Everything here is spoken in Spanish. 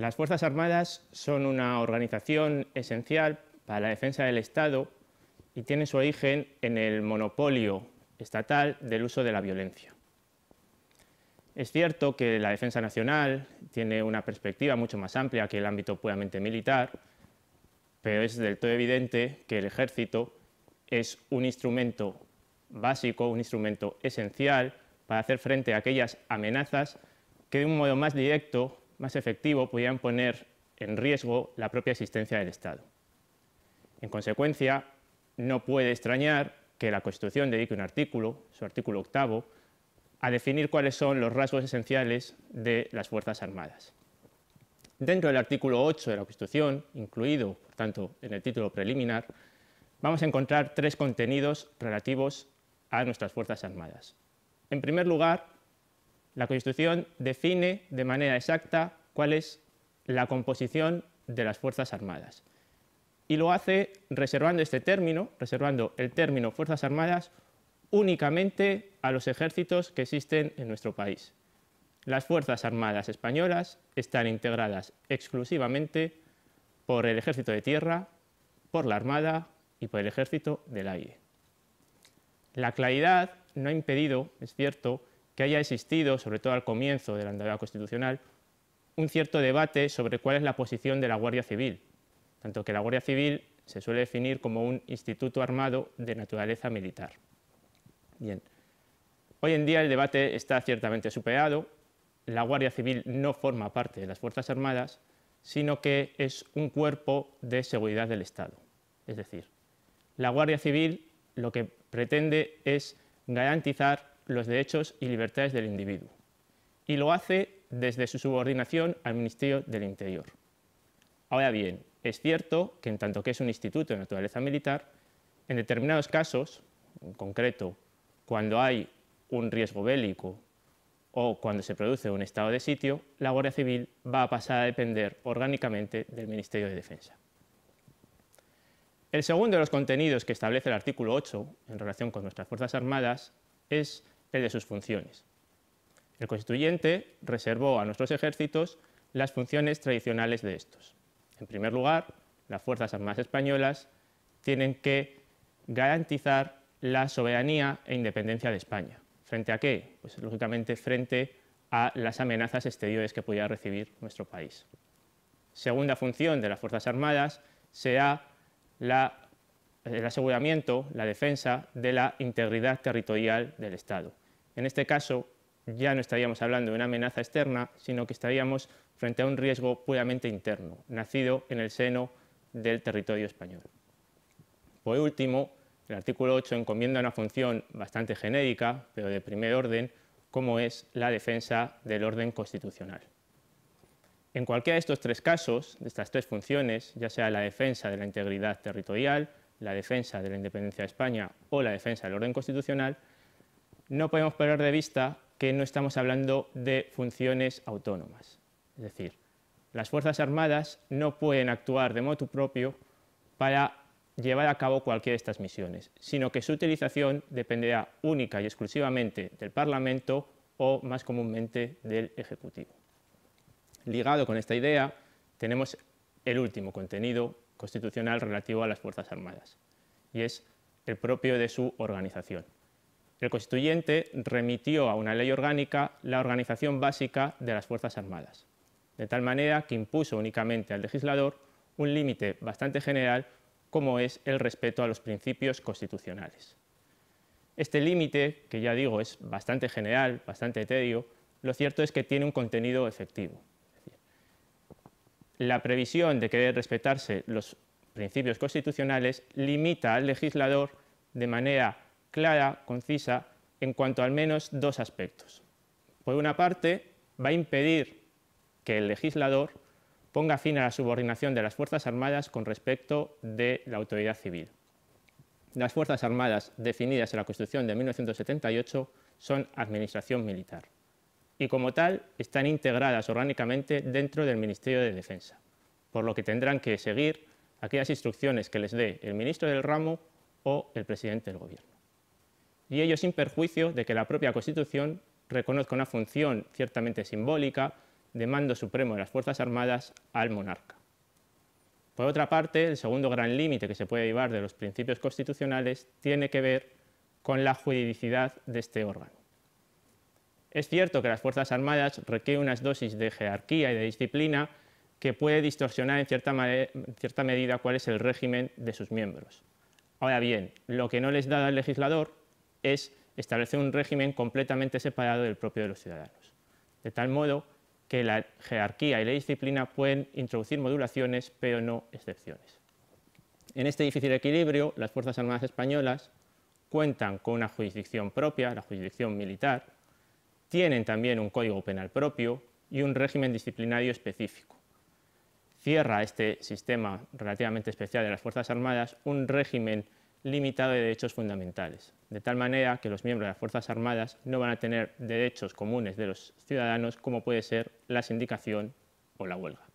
Las Fuerzas Armadas son una organización esencial para la defensa del Estado y tienen su origen en el monopolio estatal del uso de la violencia. Es cierto que la defensa nacional tiene una perspectiva mucho más amplia que el ámbito puramente militar, pero es del todo evidente que el ejército es un instrumento básico, un instrumento esencial para hacer frente a aquellas amenazas que de un modo más directo, más efectivo, podían poner en riesgo la propia existencia del Estado. En consecuencia, no puede extrañar que la Constitución dedique un artículo, su artículo octavo, a definir cuáles son los rasgos esenciales de las Fuerzas Armadas. Dentro del artículo 8 de la Constitución, incluido, por tanto, en el título preliminar, vamos a encontrar tres contenidos relativos a nuestras Fuerzas Armadas. En primer lugar, la Constitución define de manera exacta cuál es la composición de las Fuerzas Armadas. Y lo hace reservando este término, reservando el término Fuerzas Armadas únicamente a los ejércitos que existen en nuestro país. Las Fuerzas Armadas españolas están integradas exclusivamente por el Ejército de Tierra, por la Armada y por el Ejército del Aire. La claridad no ha impedido, es cierto, que haya existido, sobre todo al comienzo de la andadura constitucional, un cierto debate sobre cuál es la posición de la Guardia Civil, tanto que la Guardia Civil se suele definir como un instituto armado de naturaleza militar. Bien, hoy en día el debate está ciertamente superado, la Guardia Civil no forma parte de las Fuerzas Armadas, sino que es un cuerpo de seguridad del Estado. Es decir, la Guardia Civil lo que pretende es garantizar los derechos y libertades del individuo y lo hace desde su subordinación al Ministerio del Interior. Ahora bien, es cierto que en tanto que es un instituto de naturaleza militar, en determinados casos, en concreto cuando hay un riesgo bélico o cuando se produce un estado de sitio, la Guardia Civil va a pasar a depender orgánicamente del Ministerio de Defensa. El segundo de los contenidos que establece el artículo 8 en relación con nuestras Fuerzas Armadas es el de sus funciones. El constituyente reservó a nuestros ejércitos las funciones tradicionales de estos. En primer lugar, las Fuerzas Armadas españolas tienen que garantizar la soberanía e independencia de España. ¿Frente a qué? Pues lógicamente frente a las amenazas exteriores que pudiera recibir nuestro país. Segunda función de las Fuerzas Armadas será el aseguramiento, la defensa de la integridad territorial del Estado. En este caso, ya no estaríamos hablando de una amenaza externa, sino que estaríamos frente a un riesgo puramente interno, nacido en el seno del territorio español. Por último, el artículo 8 encomienda una función bastante genérica, pero de primer orden, como es la defensa del orden constitucional. En cualquiera de estos tres casos, de estas tres funciones, ya sea la defensa de la integridad territorial, la defensa de la independencia de España o la defensa del orden constitucional, no podemos perder de vista que no estamos hablando de funciones autónomas. Es decir, las Fuerzas Armadas no pueden actuar de modo propio para llevar a cabo cualquiera de estas misiones, sino que su utilización dependerá única y exclusivamente del Parlamento o, más comúnmente, del Ejecutivo. Ligado con esta idea, tenemos el último contenido constitucional relativo a las Fuerzas Armadas, y es el propio de su organización. El constituyente remitió a una ley orgánica la organización básica de las Fuerzas Armadas, de tal manera que impuso únicamente al legislador un límite bastante general como es el respeto a los principios constitucionales. Este límite, que ya digo es bastante general, bastante etéreo, lo cierto es que tiene un contenido efectivo. La previsión de que deben respetarse los principios constitucionales limita al legislador de manera clara, concisa, en cuanto al menos dos aspectos. Por una parte, va a impedir que el legislador ponga fin a la subordinación de las Fuerzas Armadas con respecto de la autoridad civil. Las Fuerzas Armadas definidas en la Constitución de 1978 son administración militar y como tal están integradas orgánicamente dentro del Ministerio de Defensa, por lo que tendrán que seguir aquellas instrucciones que les dé el ministro del ramo o el presidente del Gobierno. Y ello sin perjuicio de que la propia Constitución reconozca una función ciertamente simbólica de mando supremo de las Fuerzas Armadas al monarca. Por otra parte, el segundo gran límite que se puede llevar de los principios constitucionales tiene que ver con la juridicidad de este órgano. Es cierto que las Fuerzas Armadas requieren unas dosis de jerarquía y de disciplina que puede distorsionar en cierta, en cierta, medida cuál es el régimen de sus miembros. Ahora bien, lo que no les da al legislador es establecer un régimen completamente separado del propio de los ciudadanos, de tal modo que la jerarquía y la disciplina pueden introducir modulaciones, pero no excepciones. En este difícil equilibrio, las Fuerzas Armadas Españolas cuentan con una jurisdicción propia, la jurisdicción militar, tienen también un código penal propio y un régimen disciplinario específico. Cierra este sistema relativamente especial de las Fuerzas Armadas un régimen limitado de derechos fundamentales, de tal manera que los miembros de las Fuerzas Armadas no van a tener derechos comunes de los ciudadanos como puede ser la sindicación o la huelga.